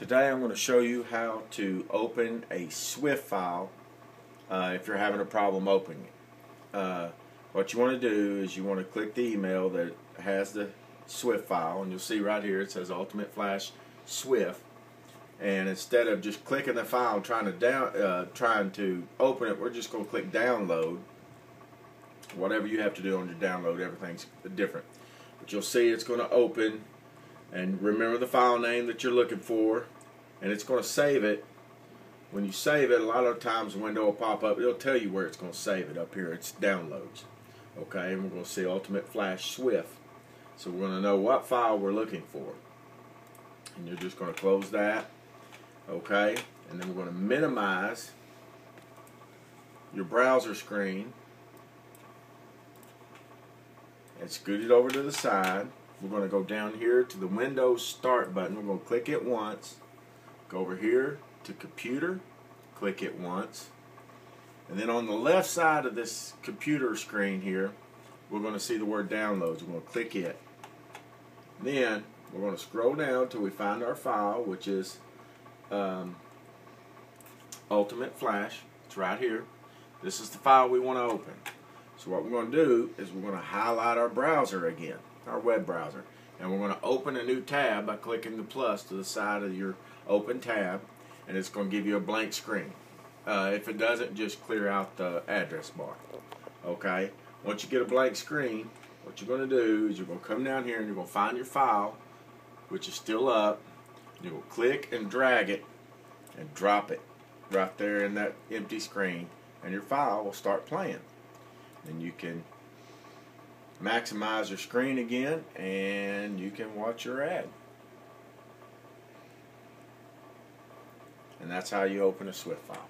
Today I'm going to show you how to open a SWF file uh, if you're having a problem opening it. Uh, what you want to do is you want to click the email that has the SWF file and you'll see right here it says Ultimate Flash SWF. And instead of just clicking the file trying to down uh, trying to open it we're just going to click download. Whatever you have to do on your download everything's different. But you'll see it's going to open and remember the file name that you're looking for. And it's going to save it. When you save it a lot of times the window will pop up. It'll tell you where it's going to save it up here. It's downloads. Okay and we're going to see ultimate flash SWF. So we're going to know what file we're looking for. And you're just going to close that. Okay and then we're going to minimize your browser screen. And scoot it over to the side we're going to go down here to the Windows Start button. We're going to click it once. Go over here to Computer. Click it once. And then on the left side of this computer screen here, we're going to see the word Downloads. We're going to click it. Then we're going to scroll down till we find our file, which is um, Ultimate Flash. It's right here. This is the file we want to open. So what we're going to do is we're going to highlight our browser again our web browser. And we're going to open a new tab by clicking the plus to the side of your open tab and it's going to give you a blank screen. Uh, if it doesn't, just clear out the address bar. Okay? Once you get a blank screen, what you're going to do is you're going to come down here and you're going to find your file, which is still up. Going to click and drag it and drop it right there in that empty screen and your file will start playing. And you can maximize your screen again and you can watch your ad. And that's how you open a SWF file.